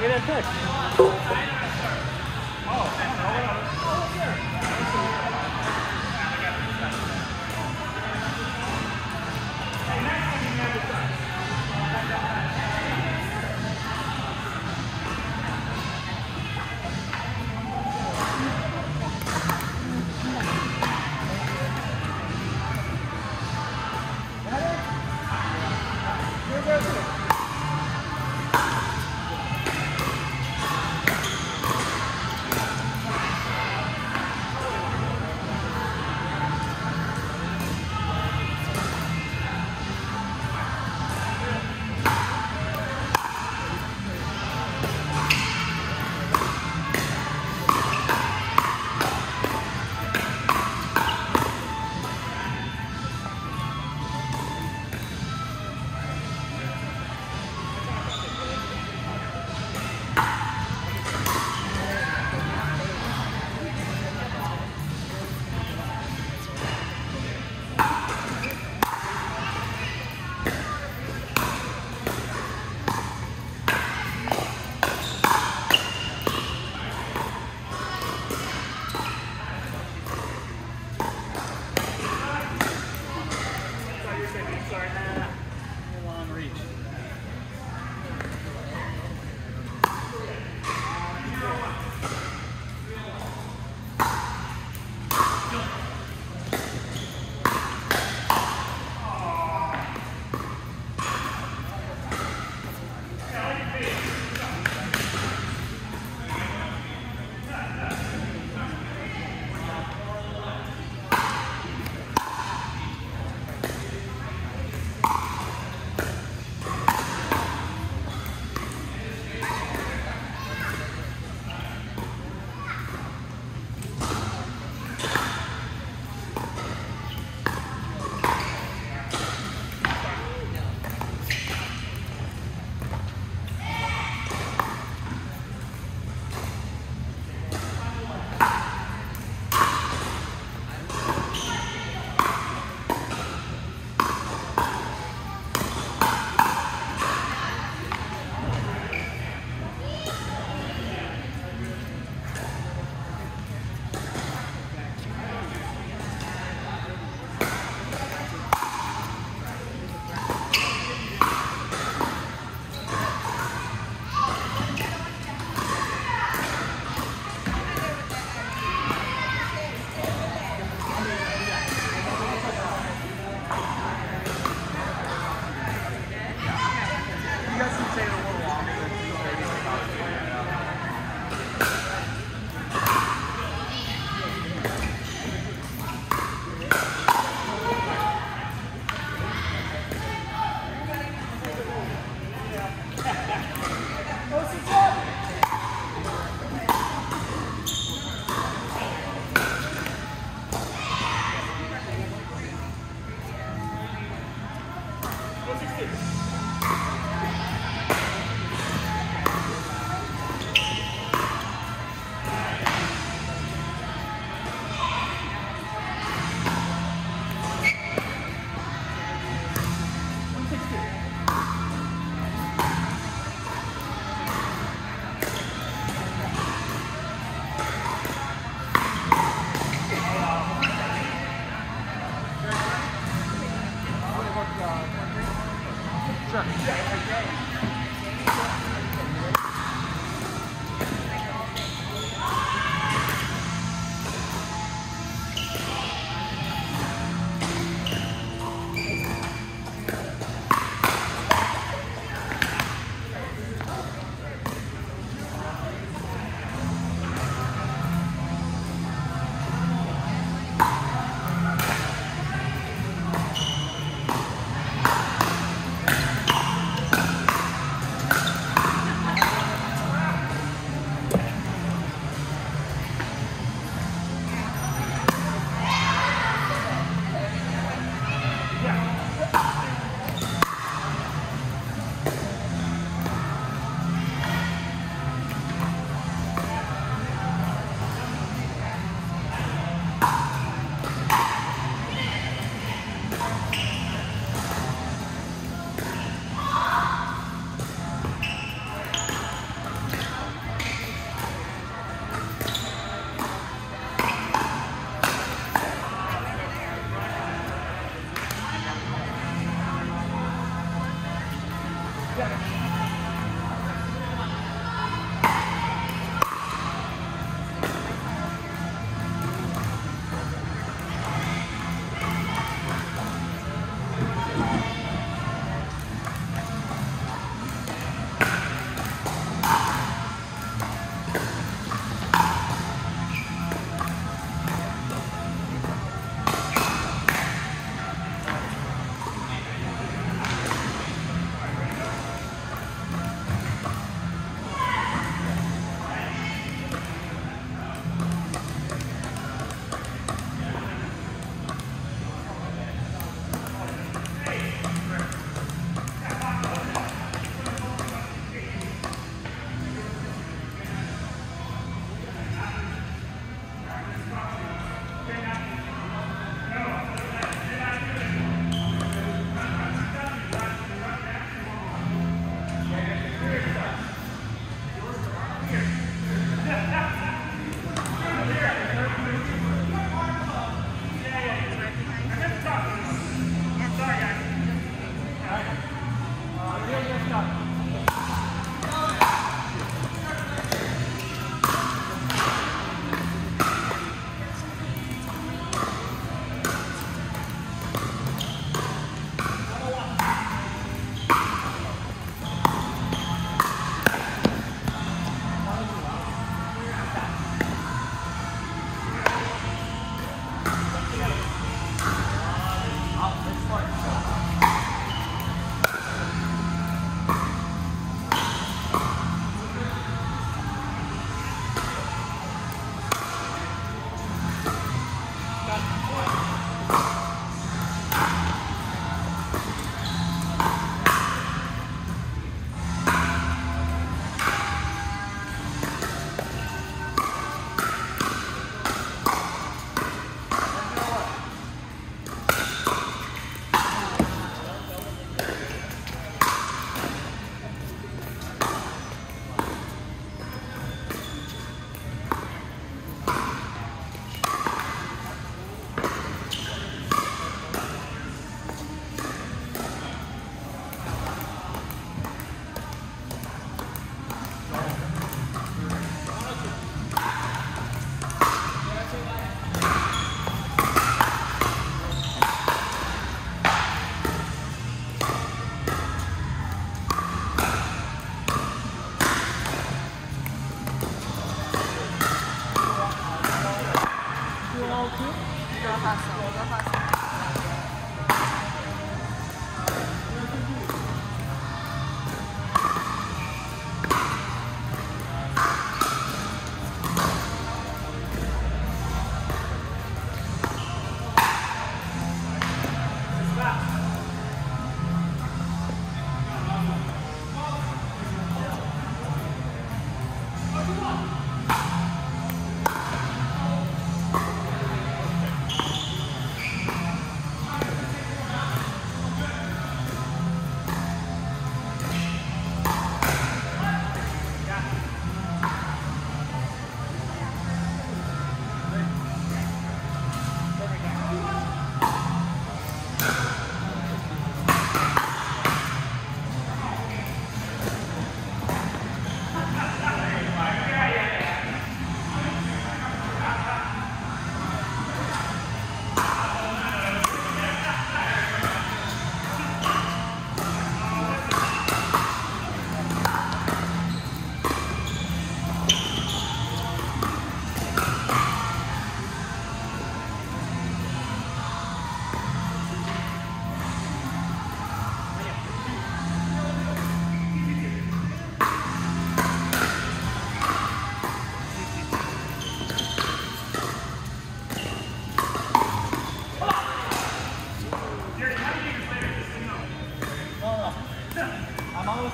Look at that touch.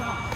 上。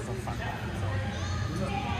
So fuck.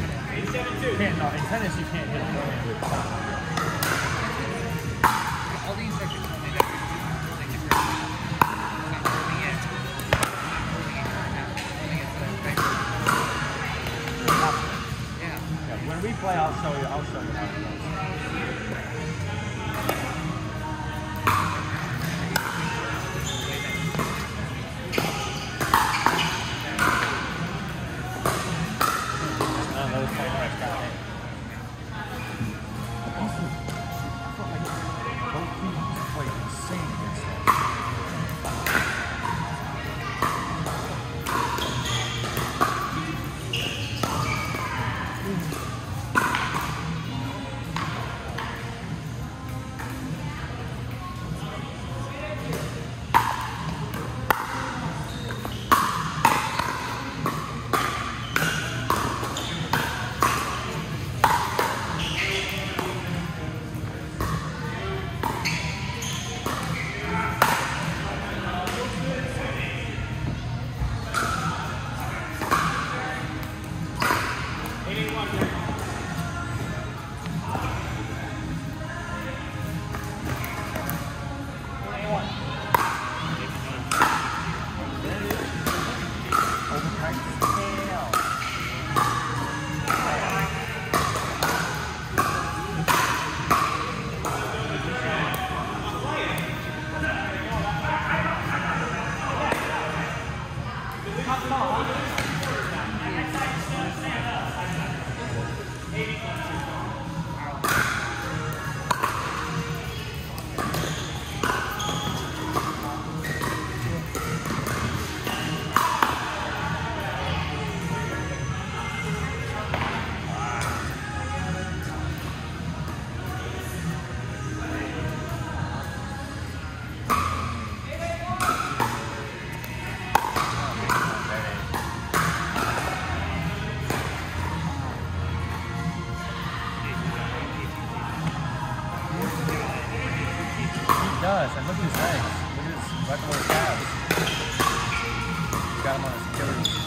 You can't. No, in tennis you can't hit it going into the front. All the instructors told me that we were like different. Not holding it. Holding it. Not holding it so that Yeah. Yeah, when we play, I'll show you. I'll show you how it goes. Of those play で。He's got